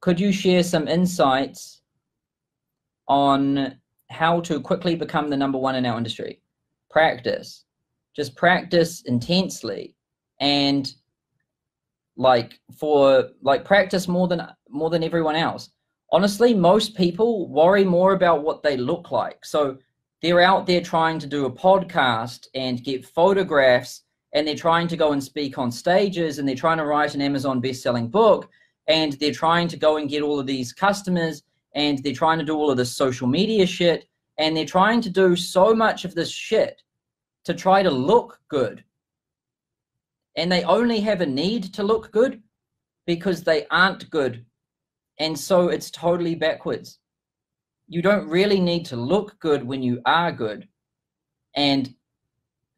could you share some insights on how to quickly become the number one in our industry? Practice. Just practice intensely and like for like practice more than more than everyone else. Honestly, most people worry more about what they look like. So they're out there trying to do a podcast and get photographs and they're trying to go and speak on stages and they're trying to write an Amazon best-selling book and they're trying to go and get all of these customers and they're trying to do all of this social media shit and they're trying to do so much of this shit to try to look good. And they only have a need to look good because they aren't good. And so it's totally backwards. You don't really need to look good when you are good. And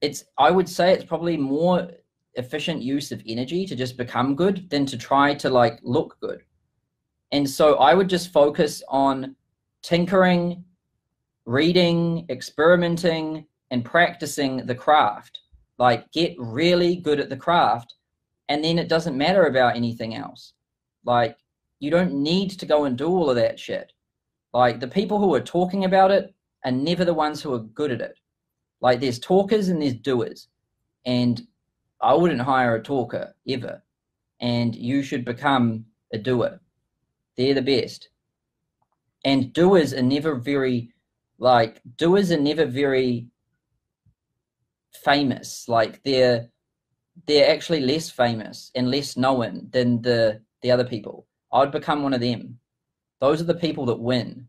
it's I would say it's probably more efficient use of energy to just become good than to try to like look good. And so I would just focus on tinkering, reading, experimenting, and practicing the craft. Like get really good at the craft, and then it doesn't matter about anything else. Like you don't need to go and do all of that shit. Like the people who are talking about it are never the ones who are good at it. Like there's talkers and there's doers. And I wouldn't hire a talker ever. And you should become a doer. They're the best. And doers are never very like doers are never very famous. Like they're they're actually less famous and less known than the the other people. I'd become one of them. Those are the people that win.